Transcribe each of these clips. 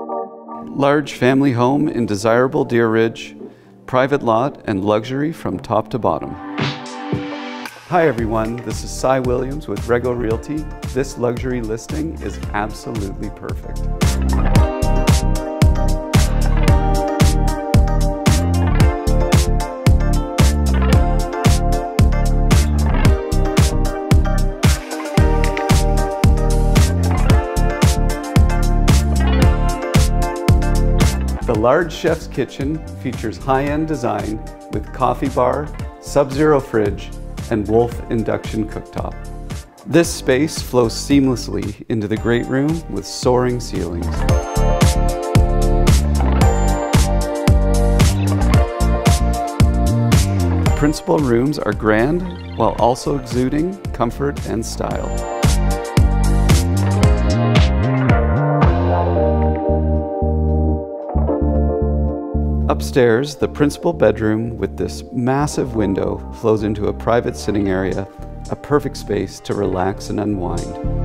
Large family home in desirable Deer Ridge, private lot and luxury from top to bottom. Hi everyone, this is Cy Williams with Rego Realty. This luxury listing is absolutely perfect. The large chef's kitchen features high-end design with coffee bar, sub-zero fridge, and Wolf induction cooktop. This space flows seamlessly into the great room with soaring ceilings. The principal rooms are grand while also exuding comfort and style. Upstairs, the principal bedroom with this massive window flows into a private sitting area, a perfect space to relax and unwind.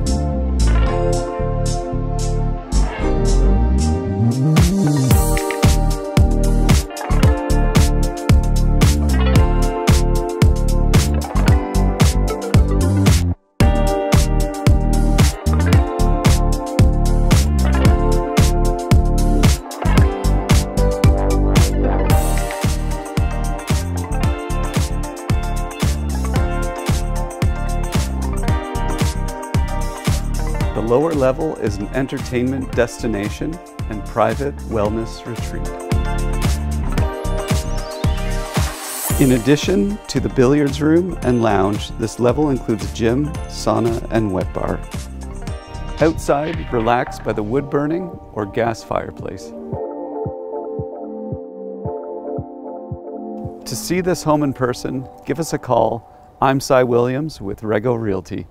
The lower level is an entertainment destination and private wellness retreat. In addition to the billiards room and lounge, this level includes a gym, sauna, and wet bar. Outside, relax by the wood burning or gas fireplace. To see this home in person, give us a call. I'm Cy Williams with Rego Realty.